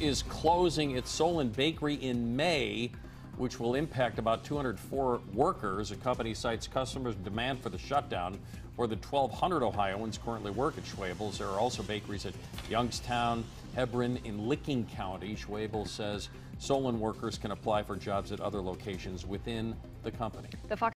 Is closing its Solon bakery in May, which will impact about 204 workers. The company cites customers' demand for the shutdown. More than 1,200 Ohioans currently work at Schwebel's. There are also bakeries at Youngstown, Hebron, in Licking County. Schwabel says Solon workers can apply for jobs at other locations within the company. The Fox